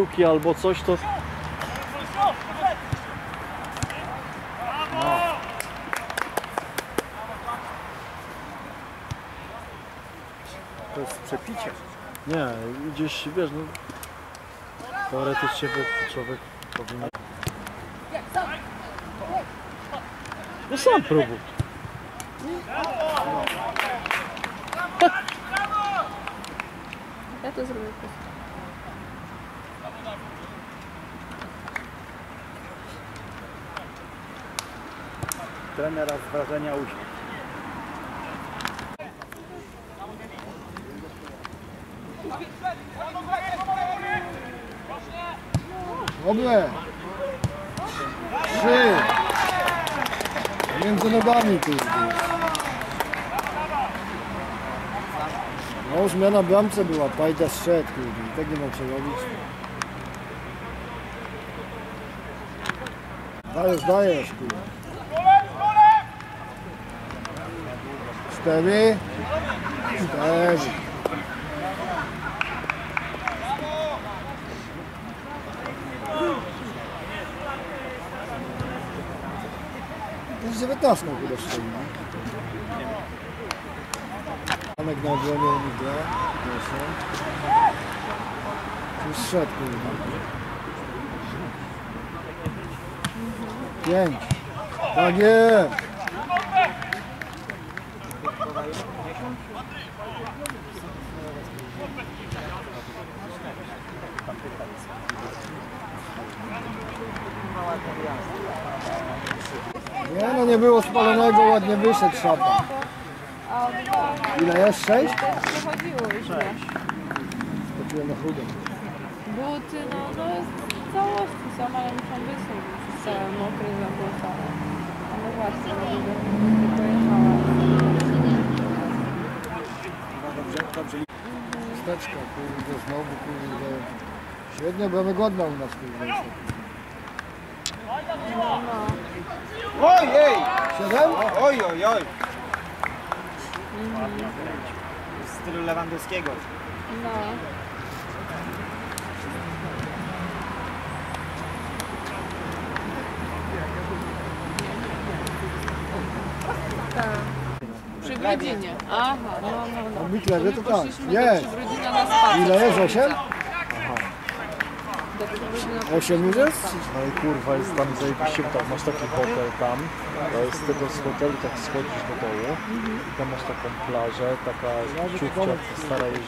piłki albo coś, to... No. To jest przepicie. Nie, gdzieś, wiesz, no... Teoretycznie człowiek powinien... No sam próbuj. Ja to zrobię po prostu. Trenera z wrażenia uśmiech. Dobre. Trzy. Między nogami kurde. No zmiana bramce była, Pajda strzedł tak nie mógł przerobić. Dajesz, dajesz kurde. Cztery. Cztery. To jest 19 chyba strzeli. no. Janek na obronie gra. Proszę. Tu jest szedł kurwa. Pięć. Tak jest. Nie no nie było spalonego, ładnie wyszedł szapa. Ile jest? Sześć? przechodziło już. Skoczyłem na chudę. Buty, no, no całości są, ale muszą wysłuch. Jest całe mokre, zabłocone. A no właśnie, no będę pojechała. Dobrze, dobrze. Steczka, kurde, znowu, kurde. Średnio była godna u nas, kurde. No. Ojej! Siedem? Oj, oj, oj. W stylu Lewandowskiego. no. Przy Grodzinie. Aha, no, no, no. A to tak. Jest. Ile jest? Osiem? Osiem już jest? No i kurwa, jest tam zajebiście, tak masz taki hotel tam, to jest z tego z hotelu tak schodzisz do dołu i tam masz taką plażę, taka ciuchcia stara jeźdź